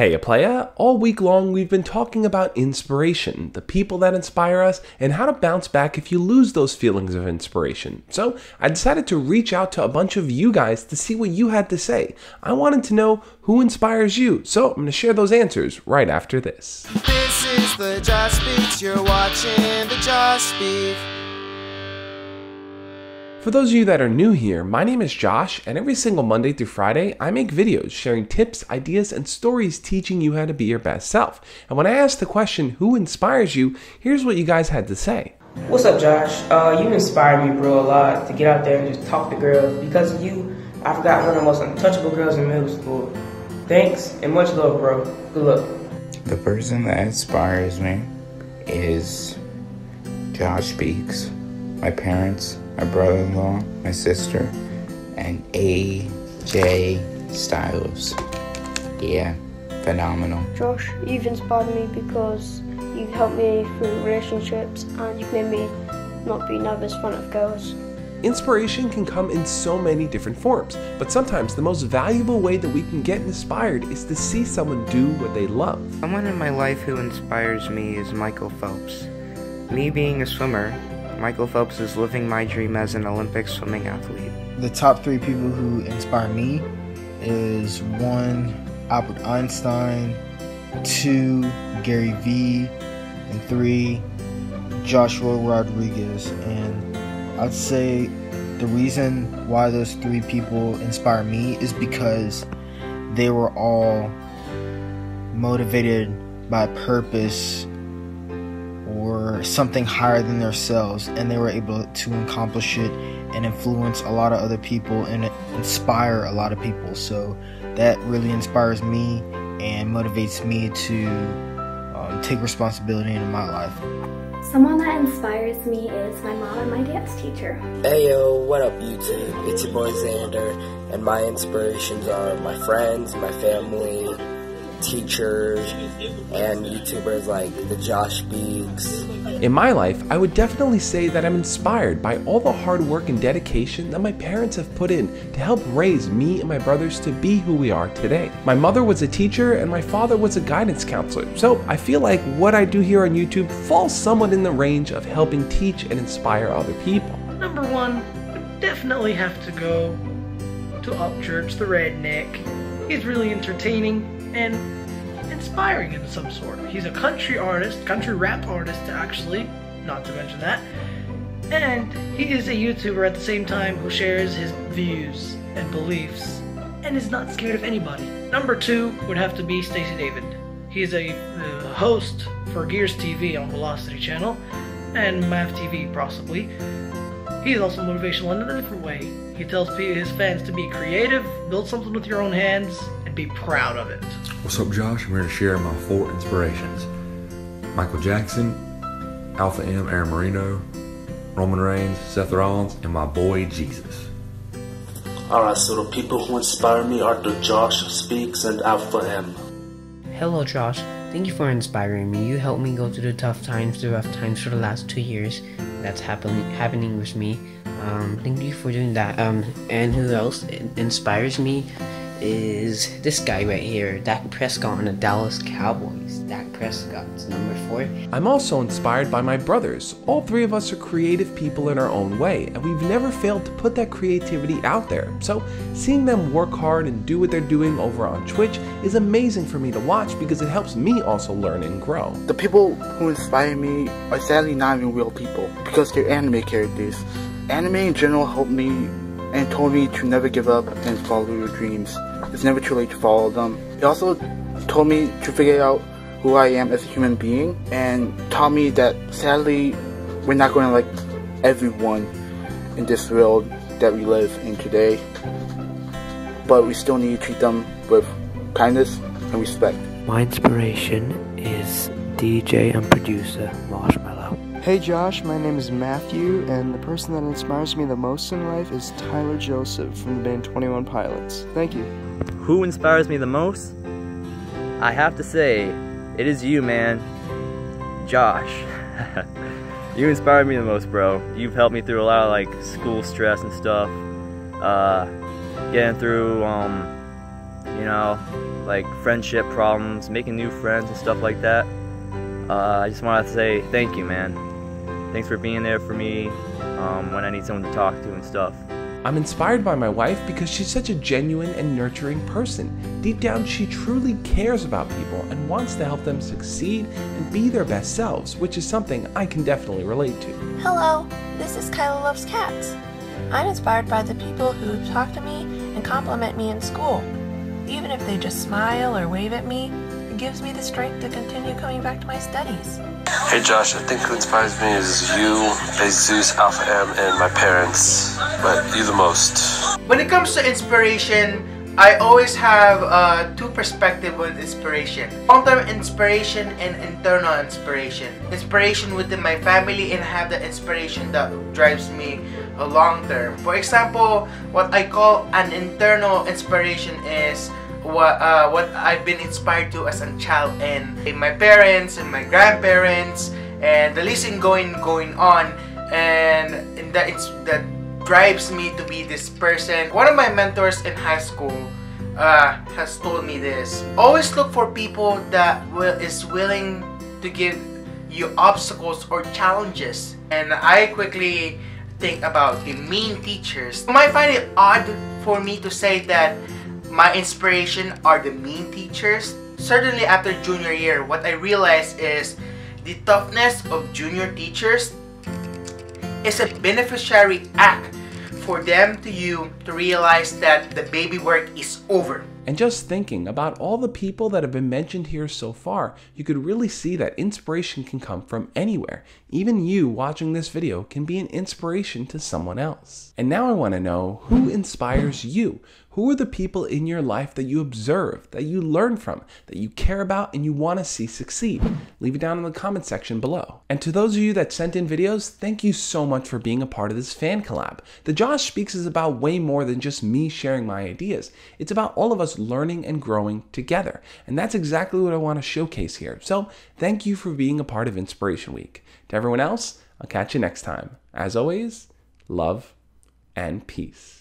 Hey, playa! All week long, we've been talking about inspiration, the people that inspire us, and how to bounce back if you lose those feelings of inspiration. So, I decided to reach out to a bunch of you guys to see what you had to say. I wanted to know who inspires you, so I'm going to share those answers right after this. This is the Josh Speaks. You're watching the Josh Speak. For those of you that are new here, my name is Josh, and every single Monday through Friday, I make videos sharing tips, ideas, and stories teaching you how to be your best self. And when I asked the question, who inspires you, here's what you guys had to say. What's up, Josh? Uh, you inspire me, bro, a lot to get out there and just talk to girls. Because of you, I've got one of the most untouchable girls in middle school. Thanks and much love, bro. Good luck. The person that inspires me is Josh Speaks, my parents, my brother-in-law, my sister, and AJ Styles. Yeah, phenomenal. Josh, you've inspired me because you've helped me through relationships and you've made me not be nervous in front of girls. Inspiration can come in so many different forms, but sometimes the most valuable way that we can get inspired is to see someone do what they love. Someone in my life who inspires me is Michael Phelps. Me being a swimmer, Michael Phelps is living my dream as an Olympic swimming athlete. The top three people who inspire me is one, Albert Einstein, two, Gary Vee, and three, Joshua Rodriguez. And I'd say the reason why those three people inspire me is because they were all motivated by purpose or something higher than themselves and they were able to accomplish it and influence a lot of other people and inspire a lot of people so that really inspires me and motivates me to um, take responsibility in my life Someone that inspires me is my mom and my dance teacher. Hey yo, what up YouTube? It's your boy Xander, and my inspirations are my friends, my family, teachers, and YouTubers like the Josh Speaks. In my life, I would definitely say that I'm inspired by all the hard work and dedication that my parents have put in to help raise me and my brothers to be who we are today. My mother was a teacher and my father was a guidance counselor, so I feel like what I do here on YouTube falls somewhat in the range of helping teach and inspire other people. Number one would definitely have to go to Upchurch the Redneck. He's really entertaining and inspiring in some sort. He's a country artist, country rap artist actually, not to mention that. And he is a YouTuber at the same time who shares his views and beliefs and is not scared of anybody. Number two would have to be Stacey David. He's a uh, host for Gearz TV on Velocity Channel and Mav TV possibly. He is also motivational in a different way. He tells his fans to be creative, build something with your own hands, and be proud of it. What's up, Josh? I'm here to share my four inspirations Michael Jackson, Alpha M, Aaron Marino, Roman Reigns, Seth Rollins, and my boy Jesus. Alright, so the people who inspire me are the Josh Speaks and Alpha M. Hello, Josh. Thank you for inspiring me. You helped me go through the tough times, the rough times for the last two years. That's happening happening with me. Um, thank you for doing that. Um, and who else inspires me is this guy right here, Dak Prescott on the Dallas Cowboys. Dak Prescott's number four. I'm also inspired by my brothers. All three of us are creative people in our own way, and we've never failed to put that creativity out there. So, seeing them work hard and do what they're doing over on Twitch is amazing for me to watch because it helps me also learn and grow. The people who inspire me are sadly not even real people because they're anime characters. Anime in general helped me and told me to never give up and follow your dreams. It's never too late to follow them. It also told me to figure out who I am as a human being and taught me that sadly we're not going to like everyone in this world that we live in today. But we still need to treat them with kindness and respect. My inspiration is DJ and producer Marshmello. Hey Josh, my name is Matthew, and the person that inspires me the most in life is Tyler Joseph from the band 21 Pilots. Thank you. Who inspires me the most? I have to say, it is you, man. Josh. you inspire me the most, bro. You've helped me through a lot of like school stress and stuff. Uh, getting through, um, you know, like friendship problems, making new friends and stuff like that. Uh, I just wanted to say thank you, man. Thanks for being there for me um, when I need someone to talk to and stuff. I'm inspired by my wife because she's such a genuine and nurturing person. Deep down, she truly cares about people and wants to help them succeed and be their best selves, which is something I can definitely relate to. Hello, this is Kyla Loves Cats. I'm inspired by the people who talk to me and compliment me in school. Even if they just smile or wave at me, it gives me the strength to continue coming back to my studies. Hey Josh, I think who inspires me is you, Jesus, Alpha M, and my parents. But you the most. When it comes to inspiration, I always have uh, two perspectives with inspiration. Long-term inspiration and internal inspiration. Inspiration within my family and have the inspiration that drives me a long term. For example, what I call an internal inspiration is what uh, what I've been inspired to as a child and my parents and my grandparents and the list going going on and, and that it's that drives me to be this person. One of my mentors in high school uh, has told me this. Always look for people that will is willing to give you obstacles or challenges. And I quickly think about the mean teachers. You might find it odd for me to say that my inspiration are the mean teachers. Certainly after junior year, what I realized is the toughness of junior teachers is a beneficiary act for them to you to realize that the baby work is over. And just thinking about all the people that have been mentioned here so far, you could really see that inspiration can come from anywhere. Even you watching this video can be an inspiration to someone else. And now I want to know who inspires you? Who are the people in your life that you observe, that you learn from, that you care about, and you want to see succeed? Leave it down in the comment section below. And to those of you that sent in videos, thank you so much for being a part of this fan collab. The Josh Speaks is about way more than just me sharing my ideas. It's about all of us learning and growing together. And that's exactly what I want to showcase here. So thank you for being a part of Inspiration Week. To everyone else, I'll catch you next time. As always, love and peace.